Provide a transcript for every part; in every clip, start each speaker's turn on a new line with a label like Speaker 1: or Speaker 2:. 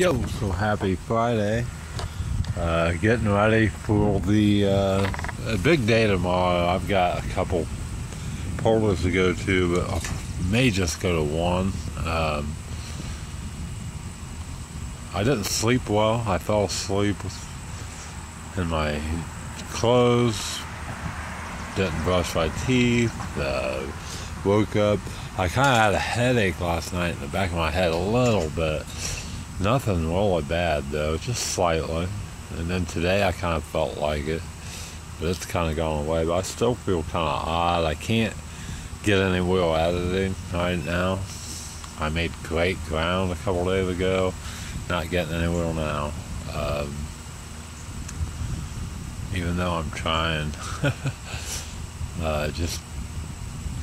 Speaker 1: Yo, so happy Friday. Uh, getting ready for the uh, big day tomorrow. I've got a couple polos to go to, but I may just go to one. Um, I didn't sleep well. I fell asleep in my clothes, didn't brush my teeth, uh, woke up. I kind of had a headache last night in the back of my head a little bit Nothing really bad though, just slightly. And then today I kind of felt like it, but it's kind of gone away. But I still feel kind of odd. I can't get any real editing right now. I made great ground a couple days ago, not getting any anywhere now. Um, even though I'm trying, uh, just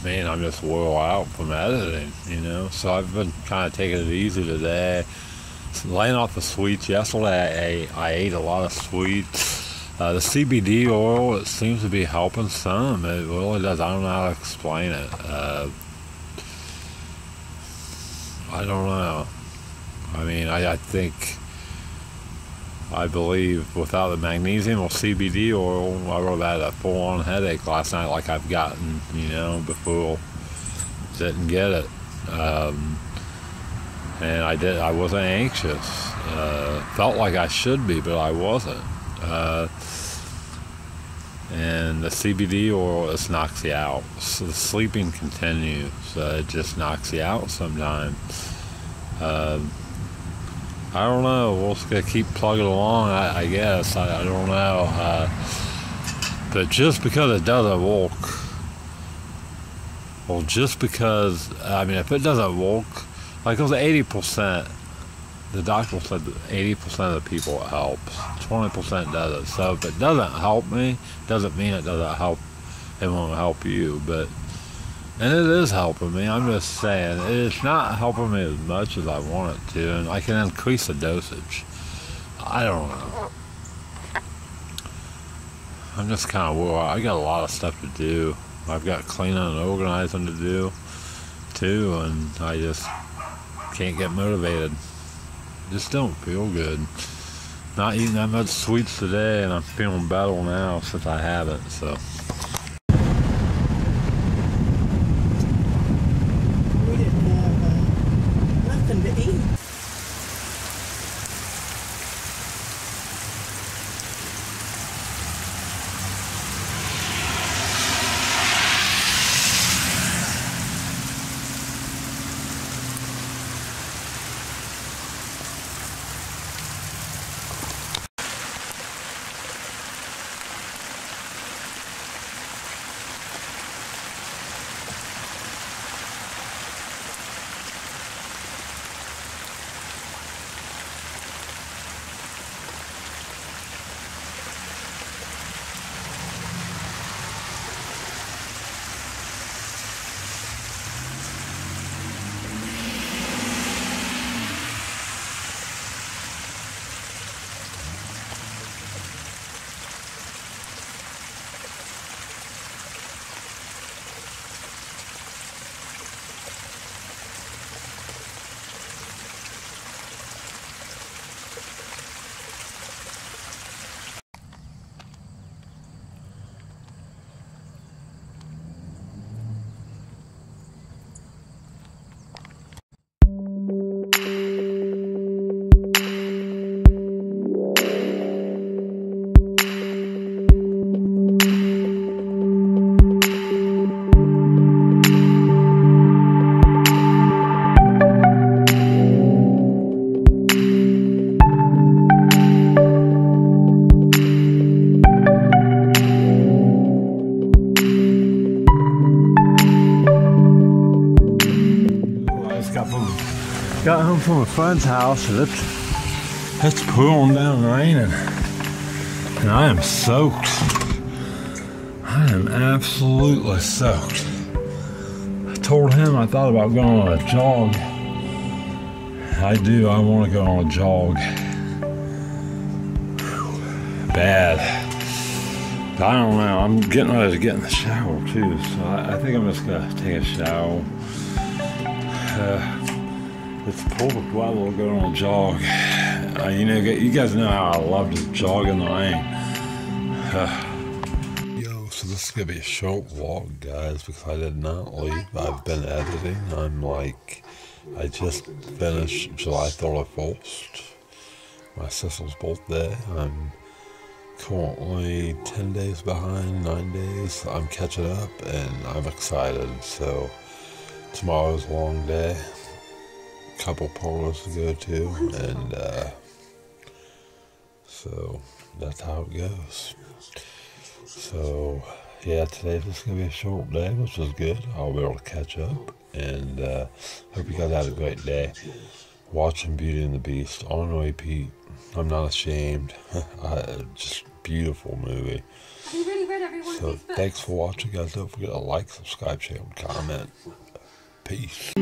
Speaker 1: man, I'm just wore out from editing, you know. So I've been kind of taking it easy today laying off the sweets. Yesterday I, I ate a lot of sweets. Uh, the CBD oil, it seems to be helping some. It really does. I don't know how to explain it. Uh, I don't know. I mean, I, I think, I believe without the magnesium or CBD oil, I would have had a full on headache last night like I've gotten, you know, before. Didn't get it. Um, and I did. I wasn't anxious. Uh, felt like I should be, but I wasn't. Uh, and the CBD oil just knocks you out. So the sleeping continues. Uh, it just knocks you out sometimes. Um, I don't know. We'll just keep plugging along. I, I guess. I, I, don't know. Uh, but just because it doesn't work, well, just because I mean, if it doesn't work like was 80%. The doctor said 80% of the people it helps. 20% doesn't. So if it doesn't help me, doesn't mean it doesn't help. It won't help you. But and it is helping me. I'm just saying it's not helping me as much as I want it to, and I can increase the dosage. I don't know. I'm just kind of wore I got a lot of stuff to do. I've got cleaning and organizing to do too, and I just can't get motivated. Just don't feel good. Not eating that much sweets today, and I'm feeling better now since I haven't. So. Got home from a friend's house and it's, it's pouring down raining. And I am soaked. I am absolutely soaked. I told him I thought about going on a jog. I do, I want to go on a jog. Bad. I don't know. I'm getting ready to get in the shower too, so I, I think I'm just gonna take a shower. Uh, it's cold weather, we'll go on a jog. Uh, you know, you guys know how I love to jog in the rain. Yo, so this is gonna be a short vlog, guys, because I did not leave. I've been editing. I'm like, I just finished July 31st, my sister's birthday. I'm currently 10 days behind, 9 days. I'm catching up, and I'm excited. So, tomorrow's a long day couple polos to go to, and uh, so that's how it goes. So, yeah, today's just gonna be a short day, which is good. I'll be able to catch up, and uh, hope you guys had a great day watching Beauty and the Beast on repeat. I'm not ashamed. I, just beautiful movie. So thanks for watching, guys. Don't forget to like, subscribe, share, and comment. Peace.